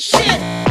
shit